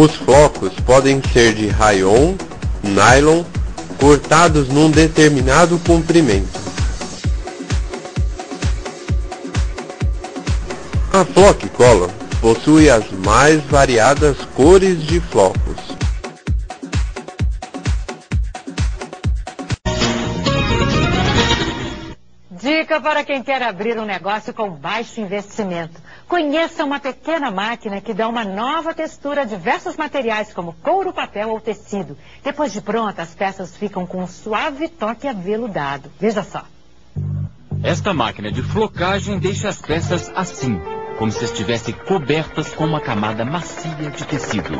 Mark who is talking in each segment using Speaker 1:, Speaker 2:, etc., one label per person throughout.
Speaker 1: Os flocos podem ser de rayon, nylon, cortados num determinado comprimento. A Flock Color possui as mais variadas cores de flocos.
Speaker 2: Dica para quem quer abrir um negócio com baixo investimento. Conheça uma pequena máquina que dá uma nova textura a diversos materiais, como couro, papel ou tecido. Depois de pronta, as peças ficam com um suave toque aveludado. Veja só.
Speaker 3: Esta máquina de flocagem deixa as peças assim, como se estivessem cobertas com uma camada macia de tecido.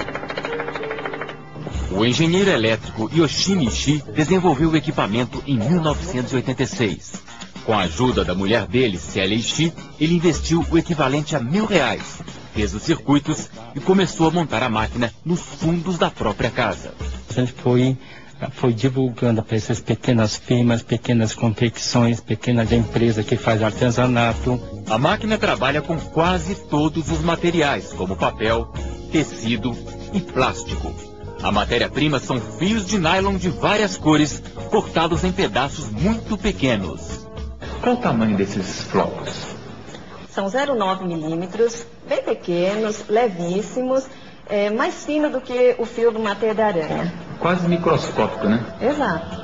Speaker 3: O engenheiro elétrico Yoshimi Ishii desenvolveu o equipamento em 1986. Com a ajuda da mulher dele, Célia Ishii, ele investiu o equivalente a mil reais, fez os circuitos e começou a montar a máquina nos fundos da própria casa.
Speaker 4: A gente foi, foi divulgando para essas pequenas firmas, pequenas confecções, pequenas empresas que fazem artesanato.
Speaker 3: A máquina trabalha com quase todos os materiais, como papel, tecido e plástico. A matéria-prima são fios de nylon de várias cores, cortados em pedaços muito pequenos.
Speaker 5: Qual o tamanho desses flocos?
Speaker 6: São 0,9 milímetros, bem pequenos, levíssimos, é, mais fino do que o fio do mater da aranha.
Speaker 5: Quase microscópico, né?
Speaker 6: Exato.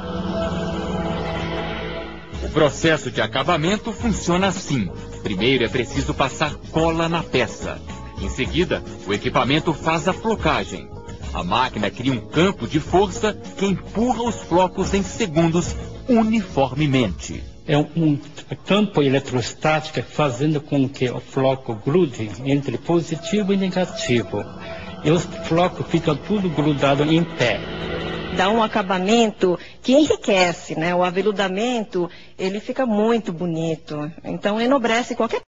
Speaker 3: O processo de acabamento funciona assim. Primeiro é preciso passar cola na peça. Em seguida, o equipamento faz a flocagem. A máquina cria um campo de força que empurra os flocos em segundos uniformemente
Speaker 4: é um campo eletrostático fazendo com que o floco grude entre positivo e negativo. E os flocos ficam tudo grudado em pé.
Speaker 6: Dá um acabamento que enriquece, né? O aveludamento, ele fica muito bonito. Então enobrece qualquer